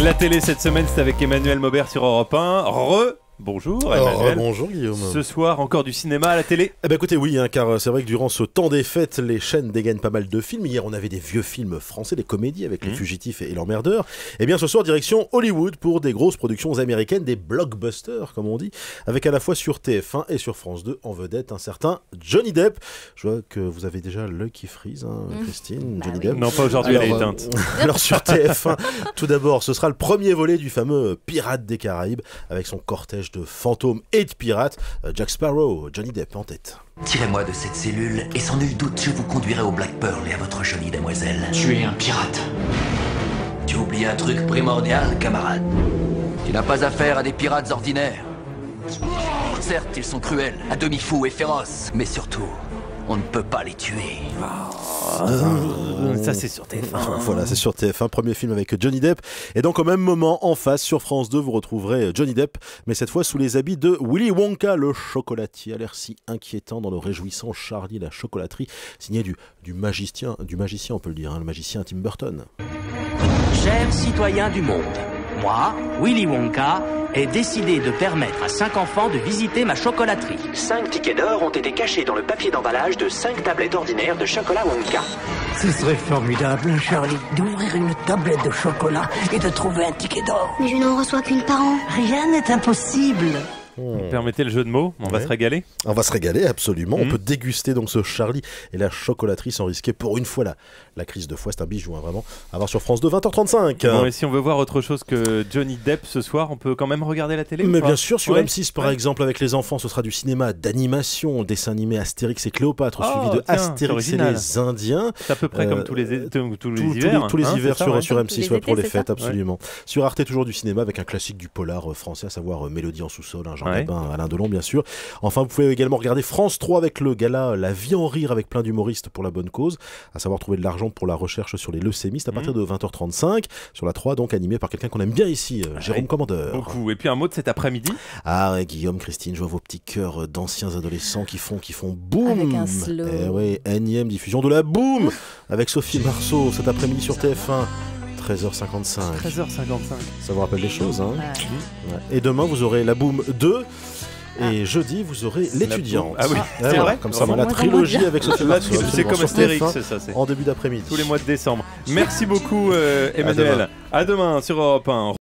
La télé cette semaine, c'est avec Emmanuel Maubert sur Europe 1. Re Bonjour Emmanuel. bonjour Guillaume. Ce soir, encore du cinéma à la télé? Eh ben écoutez, oui, hein, car c'est vrai que durant ce temps des fêtes, les chaînes dégainent pas mal de films. Hier, on avait des vieux films français, des comédies avec Les Mhm. Fugitifs et L'Emmerdeur. Eh bien, ce soir, direction Hollywood pour des grosses productions américaines, des blockbusters, comme on dit, avec à la fois sur TF1 et sur France 2 en vedette un certain Johnny Depp. Je vois que vous avez déjà l'œil qui frise, hein, Christine, Bah Johnny. Depp. Non, pas aujourd'hui, elle est Alors, euh, éteinte. Alors sur TF1, tout d'abord, ce sera le premier volet du fameux Pirate des Caraïbes, avec son cortège de fantômes et de pirates, euh, Jack Sparrow, Johnny Depp en tête. Tirez-moi de cette cellule et sans nul doute je vous conduirai au Black Pearl et à votre jolie demoiselle. Tu es un pirate. Tu oublies un truc primordial, camarade. Tu n'as pas affaire à des pirates ordinaires. Certes, ils sont cruels, à demi fous et féroces, mais surtout, on ne peut pas les tuer. Ça, c'est sur TF1. Voilà, c'est sur TF1, premier film avec Johnny Depp. Et donc au même moment, en face, sur France 2, vous retrouverez Johnny Depp, mais cette fois sous les habits de Willy Wonka, le chocolatier, à l'air si inquiétant dans le réjouissant Charlie la chocolaterie, signé du, du magicien, du magicien, on peut le dire, hein, le magicien Tim Burton. Chers citoyens du monde, moi, Willy Wonka, ai décidé de permettre à cinq enfants de visiter ma chocolaterie. Cinq tickets d'or ont été cachés dans le papier d'emballage de cinq tablettes ordinaires de chocolat Wonka. Ce serait formidable, Charlie, d'ouvrir une tablette de chocolat et de trouver un ticket d'or. Mais je n'en reçois qu'une par an. Rien n'est impossible. Permettez le jeu de mots, on va se régaler? On va se régaler, absolument. On Mhm. peut déguster donc ce Charlie et la chocolaterie sans risquer pour une fois la, la crise de foie. C'est un bijou, hein, vraiment. À voir sur France 2, 20h35. Bon, et si on veut voir autre chose que Johnny Depp ce soir, on peut quand même regarder la télé Mais bien sûr, sur Ouais. M6 par Ouais. exemple, avec les enfants, ce sera du cinéma d'animation, dessin animé Astérix et Cléopâtre, Oh, suivi de tiens, Astérix et les Indiens. C'est à peu près Euh, comme tous les, tous, tous les Tous- tous hivers. tous les hein, hivers ça, sur, ouais. sur Tous M6 les ouais, pour les fêtes, ça absolument. Sur Arte, toujours du cinéma avec un classique du polar euh, français, à savoir euh, Mélodie en sous-sol, un Jean Ouais. Gabin, Alain Delon, bien sûr. Enfin, vous pouvez également regarder France 3 avec le gala La vie en rire avec plein d'humoristes pour la bonne cause, à savoir trouver de l'argent pour la recherche sur les leucémistes à Mhm. partir de 20h35, sur la 3, donc animé par quelqu'un qu'on aime bien ici, euh, Jérôme oui. Commandeur. Beaucoup. Et puis un mot de cet après-midi? Ah ouais, Guillaume, Christine, je vois vos petits cœurs d'anciens adolescents qui font, qui font boum. Avec un slow. Eh ouais, énième diffusion de la boum avec Sophie Marceau cet après-midi sur TF1. 13h55. 13h55. Ça vous rappelle des choses, hein Ouais. Et demain, vous aurez la boum 2. Et jeudi, vous aurez l'étudiante. Ah oui, c'est vrai Comme ça, Vraiment, la moi, trilogie avec Sophie Marceau. c'est comme Astérix, TF1, c'est ça. c'est En début d'après-midi. Tous les mois de décembre. Merci beaucoup, euh, Emmanuel. À demain sur Europe 1.